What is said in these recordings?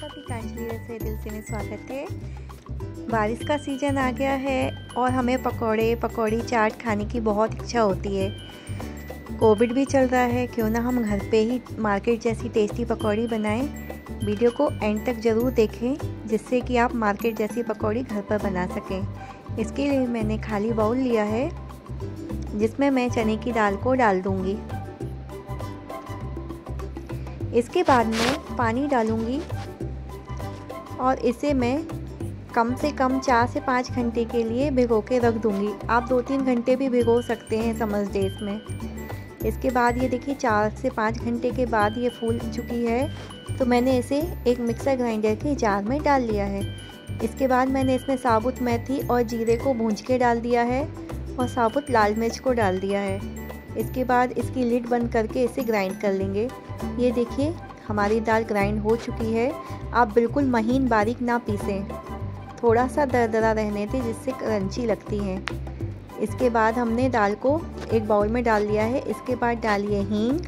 सबकी कांचली दिल से में स्वागत है। बारिश का सीज़न आ गया है और हमें पकौड़े, पकौड़ी, चाट खाने की बहुत इच्छा होती है। कोविड भी चल रहा है, क्यों ना हम घर पे ही मार्केट जैसी टेस्टी पकौड़ी बनाएँ। वीडियो को एंड तक ज़रूर देखें, जिससे कि आप मार्केट जैसी पकौड़ी घर पर बना सकें। इसके लिए मैंने खाली बाउल लिया है, जिसमें मैं चने की दाल को डाल दूँगी। इसके बाद मैं पानी डालूँगी। और इसे मैं कम से कम चार से पाँच घंटे के लिए भिगो के रख दूँगी। आप दो तीन घंटे भी भिगो सकते हैं समझ डेज़ में। इसके बाद ये देखिए, चार से पाँच घंटे के बाद ये फूल चुकी है तो मैंने इसे एक मिक्सर ग्राइंडर के जार में डाल लिया है। इसके बाद मैंने इसमें साबुत मेथी और जीरे को भूंज के डाल दिया है और साबुत लाल मिर्च को डाल दिया है। इसके बाद इसकी लिड बंद करके इसे ग्राइंड कर लेंगे। ये देखिए हमारी दाल ग्राइंड हो चुकी है। आप बिल्कुल महीन बारीक ना पीसें। थोड़ा सा दरदरा रहने दें जिससे क्रंची लगती है। इसके बाद हमने दाल को एक बाउल में डाल दिया है। इसके बाद डालिए हींग।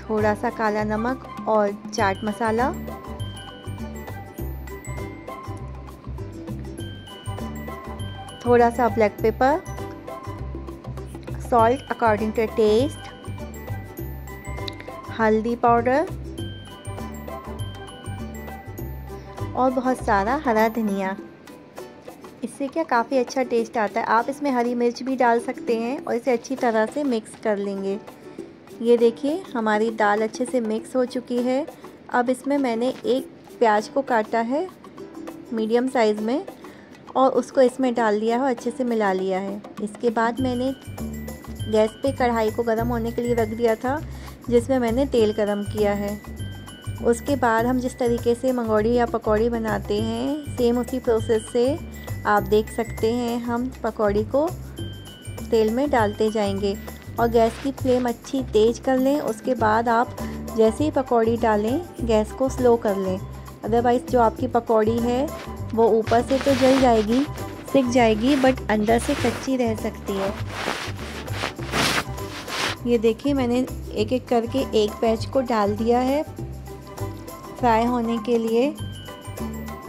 थोड़ा सा काला नमक और चाट मसाला। थोड़ा सा black pepper salt according to taste हल्दी पाउडर और बहुत सारा हरा धनिया। इससे क्या काफ़ी अच्छा टेस्ट आता है। आप इसमें हरी मिर्च भी डाल सकते हैं और इसे अच्छी तरह से मिक्स कर लेंगे। ये देखिए, हमारी दाल अच्छे से मिक्स हो चुकी है। अब इसमें मैंने एक प्याज को काटा है मीडियम साइज़ में और उसको इसमें डाल दिया है और अच्छे से मिला लिया है। इसके बाद मैंने गैस पे कढ़ाई को गर्म होने के लिए रख दिया था। जिसमें मैंने तेल गरम किया है। उसके बाद हम जिस तरीके से मंगौड़ी या पकौड़ी बनाते हैं सेम उसी प्रोसेस से आप देख सकते हैं हम पकौड़ी को तेल में डालते जाएँगे। और गैस की फ्लेम अच्छी तेज़ कर लें, उसके बाद आप जैसे ही पकौड़ी डालें, गैस को स्लो कर लें। अदरवाइज़ जो आपकी पकौड़ी है, वो ऊपर से तो जल जाएगी, सिक जाएगी बट अंदर से कच्ची रह सकती है। ये देखिए, मैंने एक एक करके एक पैच को डाल दिया है फ्राई होने के लिए।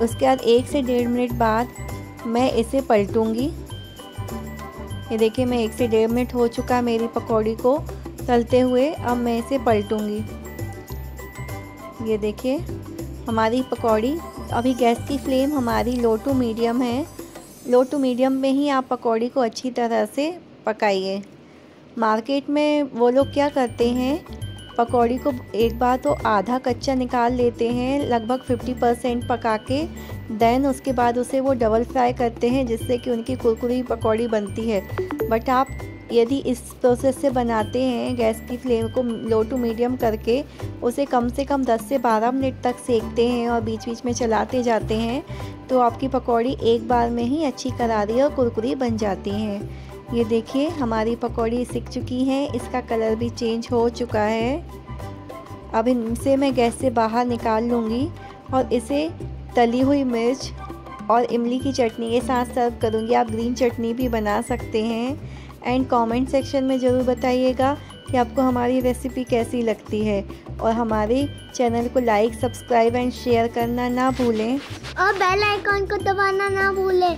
उसके बाद एक से डेढ़ मिनट बाद मैं इसे पलटूँगी। ये देखिए, मैं एक से डेढ़ मिनट हो चुका है मेरी पकौड़ी को तलते हुए। अब मैं इसे पलटूँगी। ये देखिए, हमारी पकौड़ी, अभी गैस की फ्लेम हमारी लो टू मीडियम है। लो टू मीडियम में ही आप पकौड़ी को अच्छी तरह से पकाइए। मार्केट में वो लोग क्या करते हैं, पकौड़ी को एक बार तो आधा कच्चा निकाल लेते हैं, लगभग 50 परसेंट पका के देन उसके बाद उसे वो डबल फ्राई करते हैं, जिससे कि उनकी कुरकुरी पकौड़ी बनती है। बट आप यदि इस प्रोसेस से बनाते हैं, गैस की फ्लेम को लो टू मीडियम करके, उसे कम से कम 10 से 12 मिनट तक सेकते हैं और बीच बीच में चलाते जाते हैं तो आपकी पकौड़ी एक बार में ही अच्छी करारी और कुरकुरी बन जाती हैं। ये देखिए, हमारी पकौड़ी सिक चुकी हैं, इसका कलर भी चेंज हो चुका है। अब इनसे मैं गैस से बाहर निकाल लूँगी और इसे तली हुई मिर्च और इमली की चटनी के साथ सर्व करूँगी। आप ग्रीन चटनी भी बना सकते हैं। एंड कमेंट सेक्शन में ज़रूर बताइएगा कि आपको हमारी रेसिपी कैसी लगती है। और हमारे चैनल को लाइक, सब्सक्राइब एंड शेयर करना ना भूलें। और बेल आइकॉन को दबाना ना भूलें।